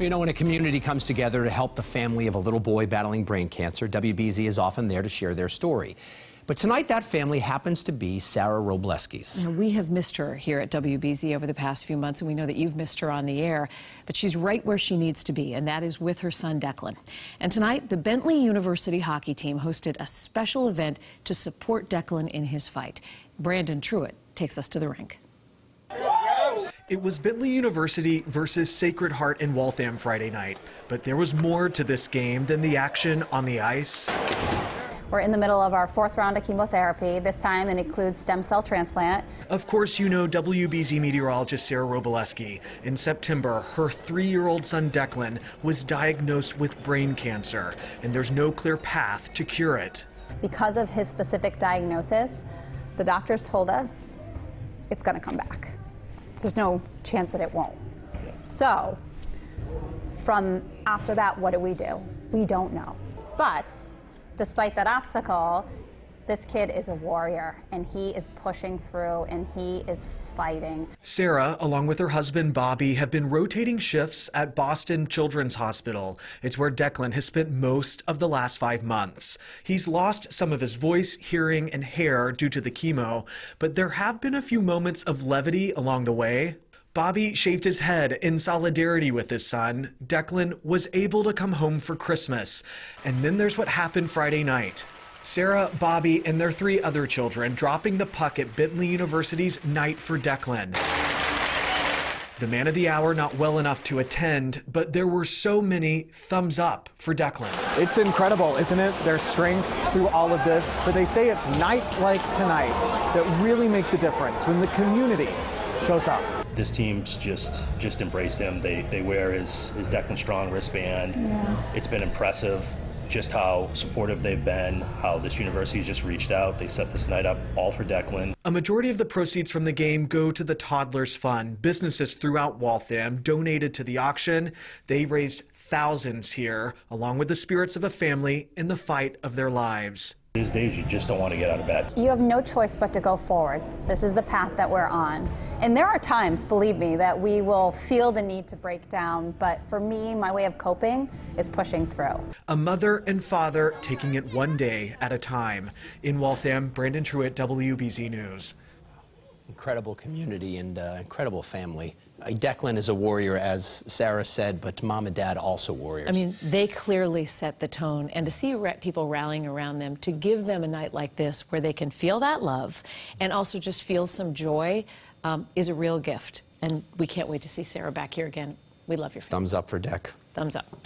You know, when a community comes together to help the family of a little boy battling brain cancer, WBZ is often there to share their story. But tonight, that family happens to be Sarah Wroblewski's. We have missed her here at WBZ over the past few months, and we know that you've missed her on the air. But she's right where she needs to be, and that is with her son Declan. And tonight, the Bentley University hockey team hosted a special event to support Declan in his fight. Brandon Truitt takes us to the rink. It was Bentley University versus Sacred Heart in Waltham Friday night. But there was more to this game than the action on the ice. We're in the middle of our fourth round of chemotherapy. This time it includes stem cell transplant. Of course, you know WBZ meteorologist Sarah Wroblewski. In September, her three year old son Declan was diagnosed with brain cancer, and there's no clear path to cure it. Because of his specific diagnosis, the doctors told us it's going to come back. There's no chance that it won't. So, from after that, what do we do? We don't know. But despite that obstacle, this kid is a warrior and he is pushing through and he is fighting. Sarah, along with her husband Bobby, have been rotating shifts at Boston Children's Hospital. It's where Declan has spent most of the last five months. He's lost some of his voice, hearing, and hair due to the chemo, but there have been a few moments of levity along the way. Bobby shaved his head in solidarity with his son. Declan was able to come home for Christmas. And then there's what happened Friday night. Sarah, Bobby, and their three other children dropping the puck at Bentley University's Night for Declan. The man of the hour not well enough to attend, but there were so many thumbs up for Declan. It's incredible, isn't it? Their strength through all of this. But they say it's nights like tonight that really make the difference when the community shows up. This team's just just embraced him. They they wear his his Declan Strong wristband. Yeah. It's been impressive just how supportive they've been, how this university has just reached out. They set this night up all for Declan. A majority of the proceeds from the game go to the Toddlers Fund. Businesses throughout Waltham donated to the auction. They raised thousands here, along with the spirits of a family in the fight of their lives. These days, you just don't want to get out of bed. You have no choice but to go forward. This is the path that we're on. And there are times, believe me, that we will feel the need to break down. But for me, my way of coping is pushing through. A mother and father taking it one day at a time. In Waltham, Brandon Truitt, WBZ News. Incredible community and uh, incredible family. Declan is a warrior, as Sarah said, but mom and dad also warriors. I mean, they clearly set the tone, and to see people rallying around them, to give them a night like this where they can feel that love and also just feel some joy um, is a real gift. And we can't wait to see Sarah back here again. We love your family. thumbs up for Deck. Thumbs up.